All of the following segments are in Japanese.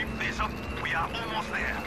Keep this up. We are almost there.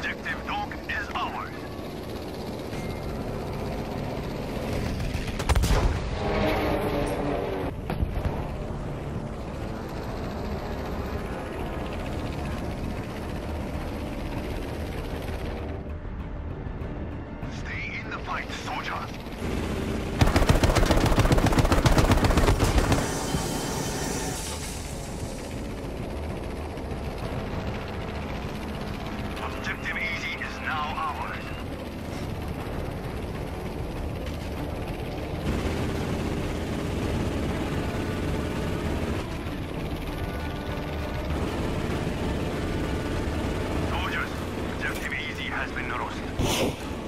objective has been roasted.